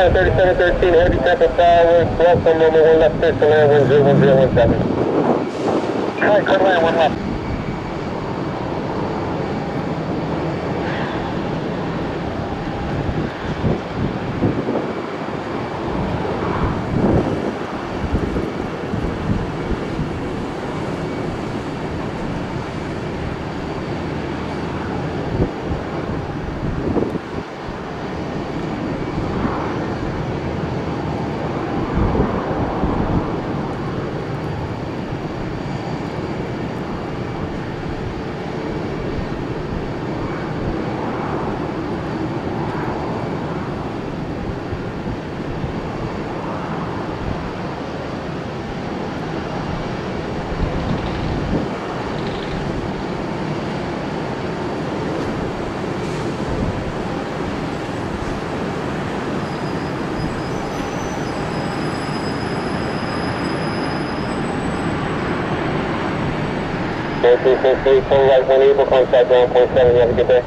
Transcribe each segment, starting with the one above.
Center 3713, heavy Tampa Tower, welcome, number one left clear land, wind 01017. Alright, good land, one left. Four three six eight, full right, one able, contact ground point seven, you have a good day.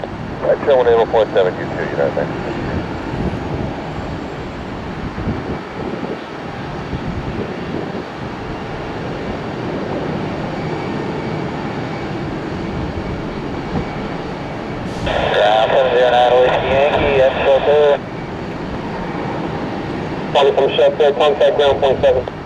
Right, show one able point seven, you two, you know what I mean? Yankee, that's so. Calling from Chef there, contact ground point seven.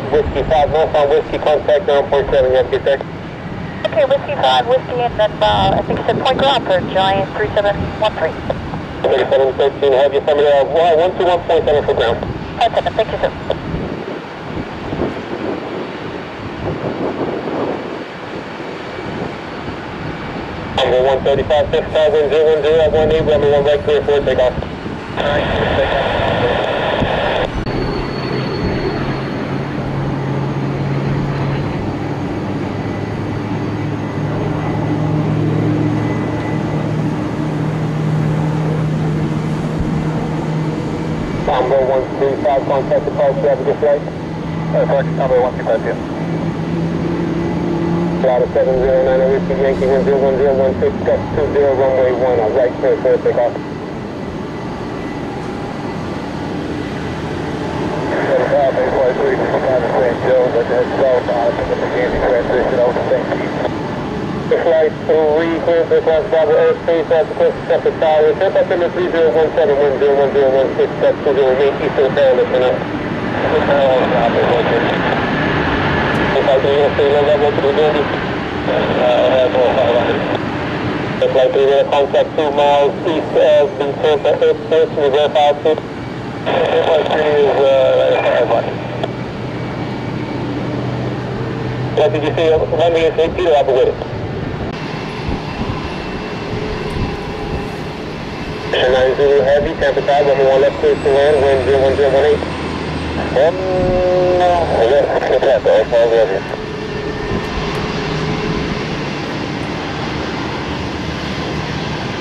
Whiskey 5 northbound Whiskey, contact 947 Yankee Tech. Okay, Whiskey 5, Whiskey, and then uh, I think it's a Point Grand for Giant 3713. 3713, have you somebody, uh, 121.7 for ground. 57, thank you, sir. Number 135, 6,010, 1 8, runway 1 right clear for takeoff. Alright, takeoff. 5 contact the have a good flight. Correct, number 125 here. of 709, Yankee 101016, 20, runway 1, right clear for takeoff. Cross Bravo airspace, at the close separate tower, take up six, gust two zero, main eastern stop it, located. If I you'll stay low level to the Gandy. Uh, have all five hundred. The flight three zero, contact two miles east of the airspace, we verify altitude. Five three is, uh, right at five hundred. What did you say, let me say, Peter, I'll be with it. Nine Zulu Heavy, Tampa number one left clear to land, wind zero one zero one eight. Um, no, yeah, get that, though, all ready.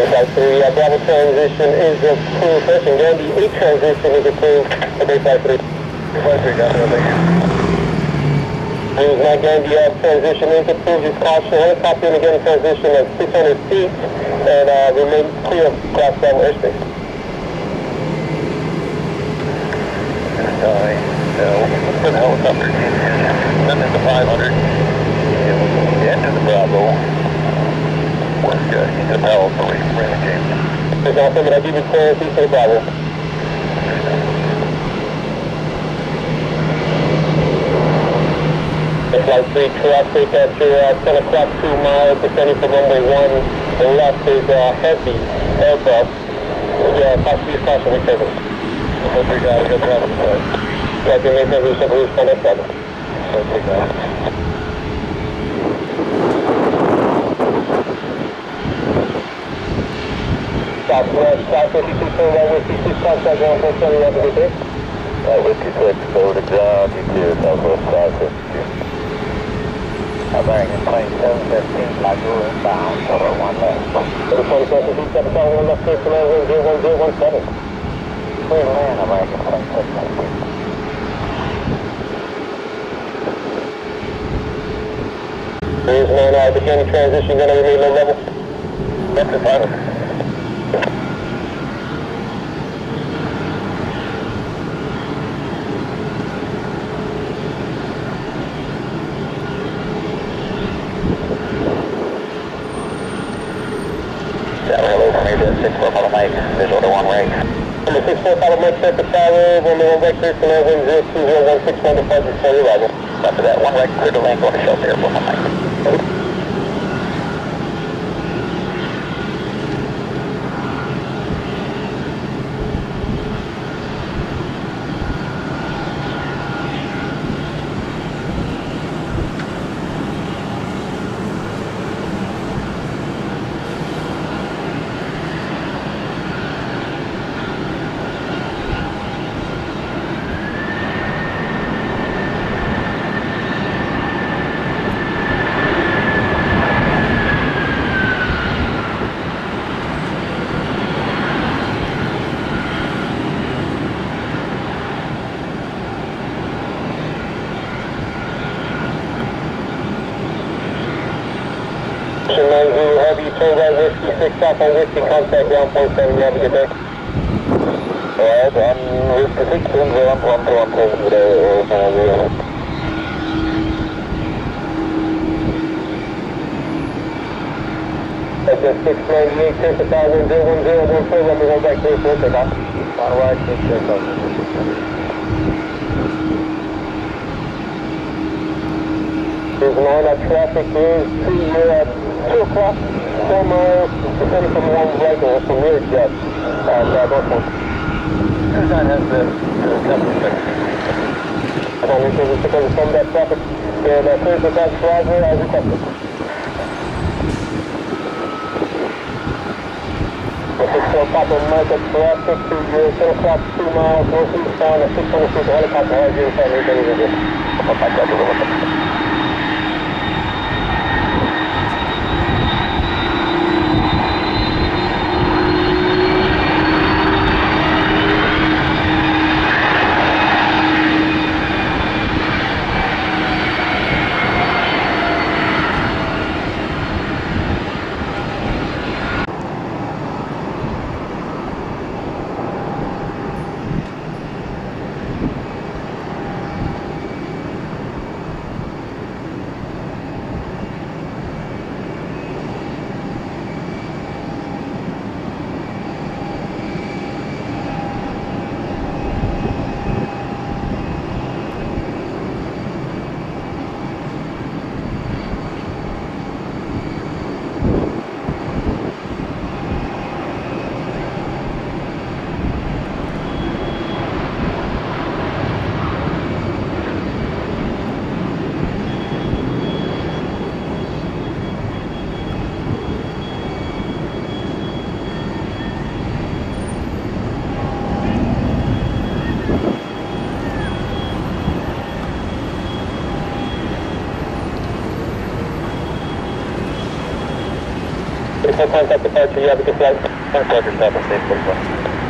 Flight three, uh, Bravo transition is approved, first and Gandy, eight transition is approved, okay, flight three. Five three, got it, thank you. News not Gandy, uh, transition approved, just caution, helicopter in again, transition at six hundred feet, and, uh, remain clear of cross Bravo airspace. Die. So, let's put helicopter. Send it to five hundred. Bravo. We're good. He's a Bell, so we really came. There's nothing, but I'll give you clearance east of the Bravo. It's like three traffic at your uh, 10 o'clock, two miles, descending from runway one. The left is a heavy Airbus. Yeah, possibly caution with service. Hope we got a good traffic side. Roger, maintain reasonable respond at seven. So take that. Southwest, South 52, turn right with 56, contact ground, 470, rapid repair. Uh, Whiskey 6, over to ground, you Southwest 552. American plane 715, Lagoon inbound, over one left. Over 27 feet, 7,000 left, clear command, wind 01017. Clear to land, American plane 715. There is no uh, beginning transition, gonna remain low level. That's the final. Station 9 Zulu Whiskey 6 Alpha Whiskey, contact ground 47, you have a good day. Alright, I'm Whiskey 6, 101 today, Zulu Heavy. That's 698, me go 2 o'clock, 4 miles, descending from one or from rear jet, uh, Norfolk. That has the, the company section. And I'm going to take over from that traffic, and uh, clear for that driver as requested. The 64 Papa Mike at traffic to your 10 o'clock, 2 miles, northeast bound, at 600 feet, the helicopter has you, family, ready to go. Papa Mike, Roger, over. Before contact departure, you have a good flight. Roger, stop and safe, please.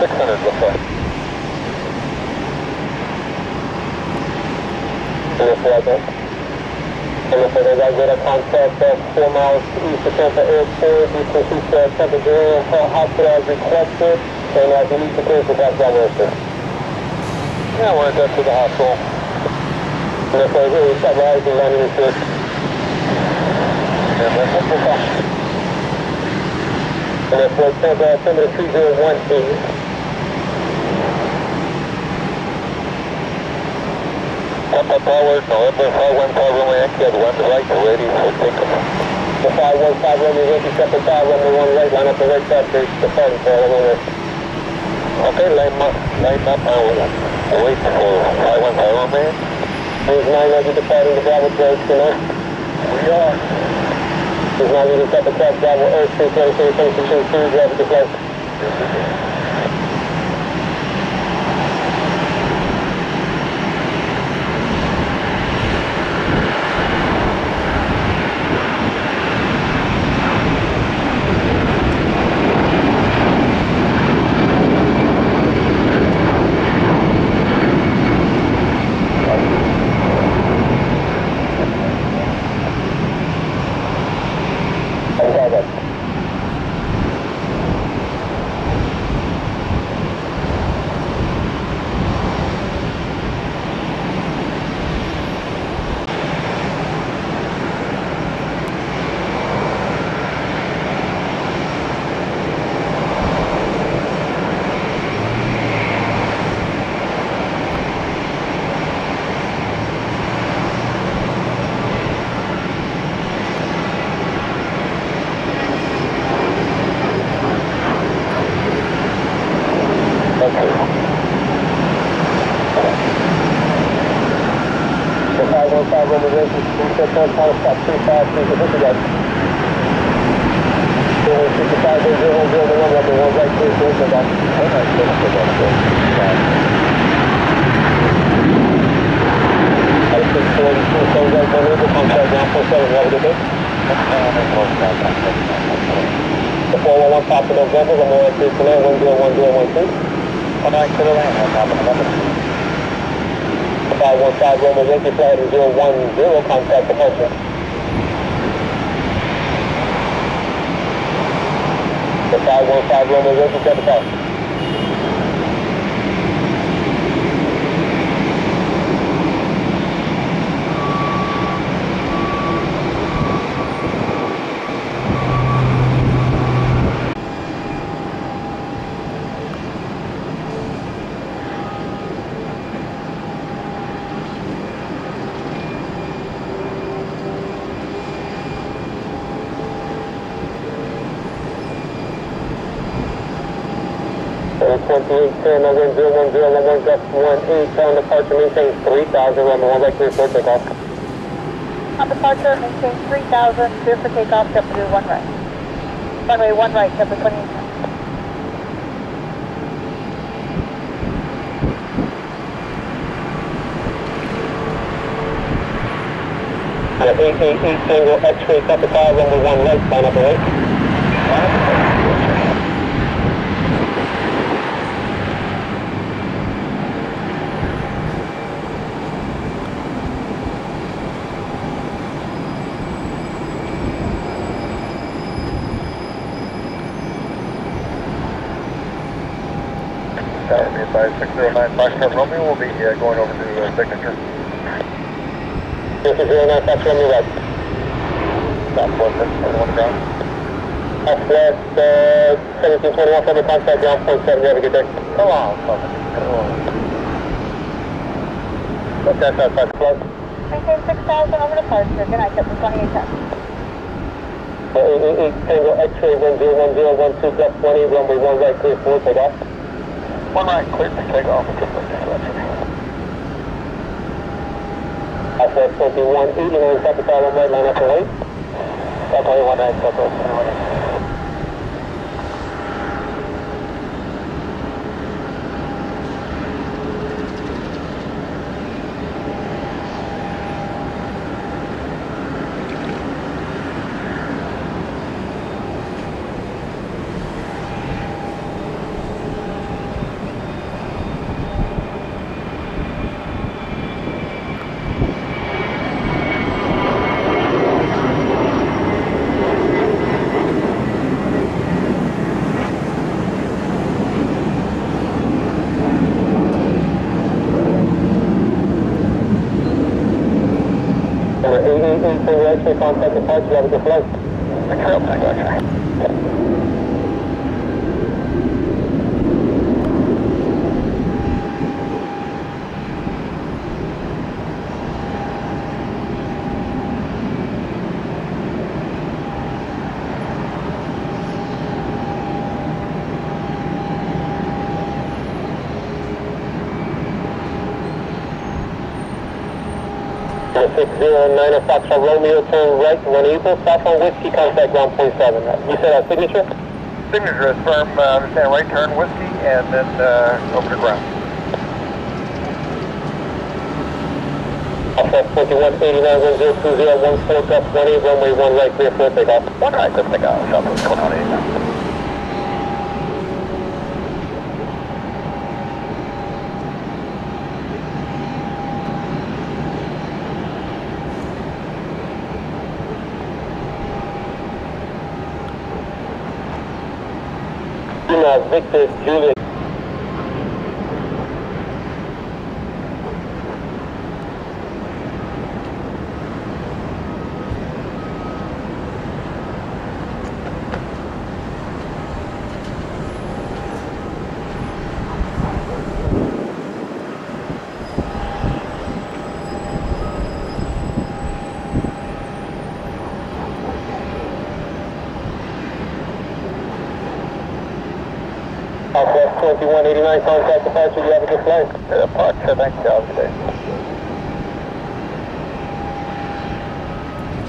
600 looks like. And if they got good contact uh, four miles east of Tampa Airport, can keep the temperature hospital requested, and uh, you need to clear for. Yeah, we're good to the hospital. Really stabilize and landing into it, And that's what we'll and if we're Tampa, Tampa 3018, Tampa Tower, November 515 Romeo Yankee at one right, ready for takeoff. the 515 Romeo Yankee, Tampa Tower, number one right, line up the right side, please, the phone for all of us. Okay, line up, line up, I will wait for 515 Romeo. There's 900 departing the Bravo you know? We are. There's 900 Tampa Tower, Bravo Earth, 323, 22, drive the flight. Okay, The 515 Romeo Yankee, please set that time stop 35, please, hit the gun. 65, 0, 0, 0, 1, number one right, please, please, the gun. At 640, please, so right, one, over, contact ground, 47, have a good day. The 411 Papa November, Memorial Clear to land, 101012. On, to the land. 515 Romeo Yankee, flight 010, contact departure. The 515 Romeo Yankee, set 2810, uh, wind 010, one gust 18, sound departure, maintain 3000, Roman 1 right clear for takeoff. On departure, maintain 3000, clear for takeoff, W one right. Runway one right, Temper 28. Uh, 888 single X-ray Capital, number 1 right, line up right. 09 Romeo will be uh, going over to uh, signature. This is 09 Foxtrot Romeo, right. Southwest, everyone ground. Southwest, uh, 1721, Southern Foxtrot, ground 47, you have a good day. Come on, Southern. Come on. What's that, Southwest Plus? Maintain over to Parker. Good night, Captain 2810. Uh, 888 Tango X-ray 101012, left 20, runway 1 right, clear 4, take off. One right, clear for takeoff and just direction. Alpha 21, Eaton, and Secretary of Redline, up 8. If I'm taking flight, you have a good flight. 609 Foxtrot Romeo, turn right, one April, on Whiskey, contact ground 47. You said our signature? Signature is firm, uh, understand right turn, Whiskey, and then uh, over to ground. Foxtrot 2189, 1020, 14 Gulf 1 runway 1 right, clear for takeoff. One right, clear takeoff, 2189. Victor Julia. You, have a good day.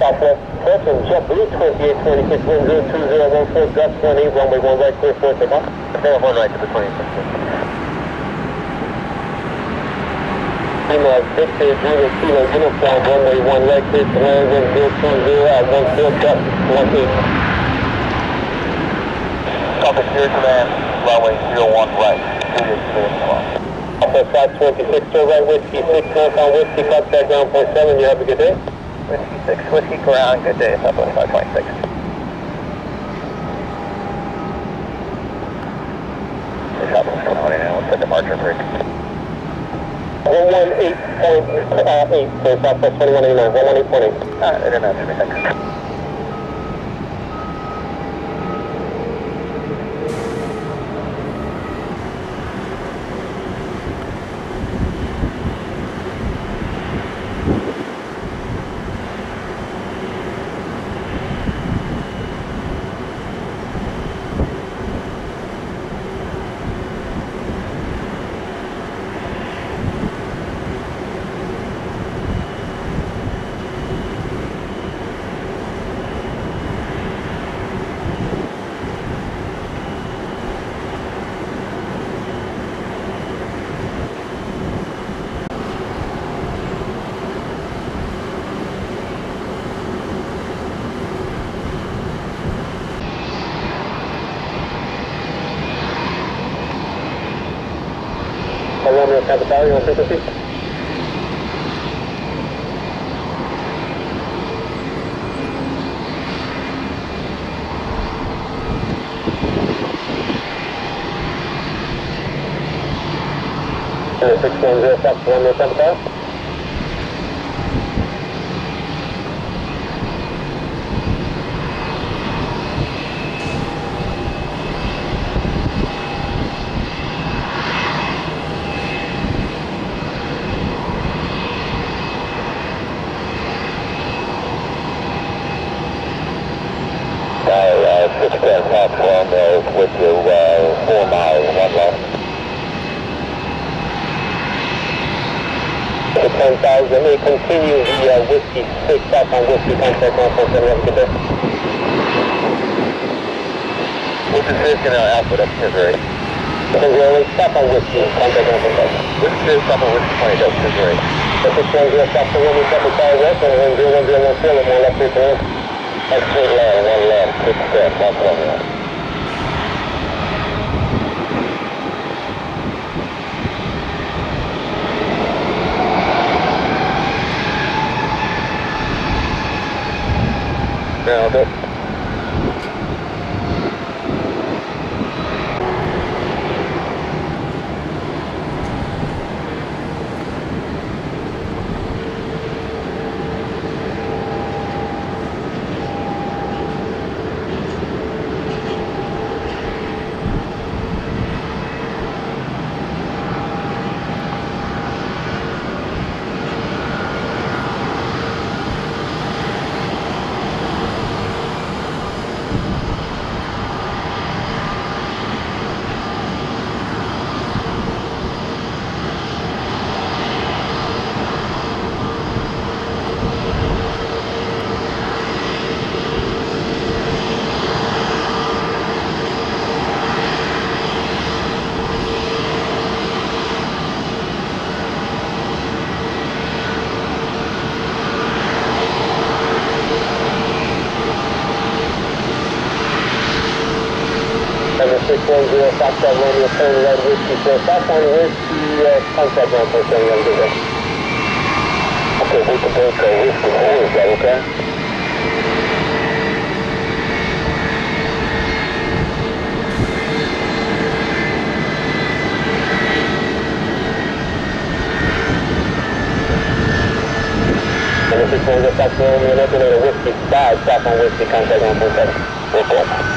Southwest Fulton, JetBlue twenty-eight twenty-six, wind zero two zero one four, gust one eight, runway one right, clear for takeoff. Okay, one right to the 26th. Lima, Victor, Juliet, Kilo, uniform, runway one right, clear to land, wind zero two zero, at one four, gust one eight. Copy, clear command, runway 01 right. Juliet, clear to launch. Southwest five twenty-six, turn right, whiskey, six, north on whiskey, contact ground point seven, you have a good day. Whiskey 6, whiskey ground, good day, Southwest 526. Southwest going on now, what's the departure break? One one eight point, uh, eight, for Southwest twenty-one eighty-nine, one one eight point eight. Ah, they didn't answer me, thanks. Romeo Capital, you on frequency? Six one zero, Fox Romeo Capital. Dial, uh, 6 10 Fox Romeo with you, uh, 4 miles, 1 left. To ten thousand, may continue the, uh, whiskey, six, Fox on whiskey, contact ground point have a good day. Which is this, you Alpha, that's Missouri. Ten zero eight, stop on whiskey, contact ground point seven. Which is Alpha, which is 20, that's Missouri. Six one zero, Fox Romeo Capital, west, and one zero one zero one four, one left, clear to. That's straight line, 1 left, 6 10 Fox Romeo. Ground it. 40, Foxtrot Romeo, turn right, whiskey, so southbound whiskey, uh, contact ground for saying I'm good. Okay, we can take uh, whiskey four, is that okay? And if it's going to Foxtrot Romeo, looking at a whiskey 5, southbound whiskey, contact ground for seven. Okay.